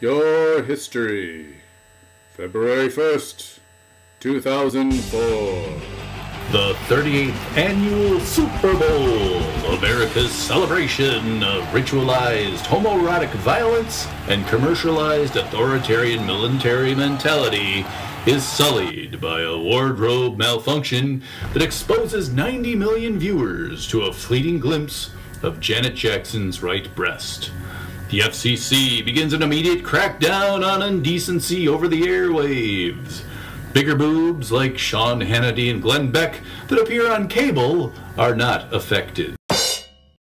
Your history. February 1st, 2004. The 38th annual Super Bowl, America's celebration of ritualized homoerotic violence and commercialized authoritarian military mentality, is sullied by a wardrobe malfunction that exposes 90 million viewers to a fleeting glimpse of Janet Jackson's right breast. The FCC begins an immediate crackdown on indecency over the airwaves. Bigger boobs like Sean Hannity and Glenn Beck that appear on cable are not affected.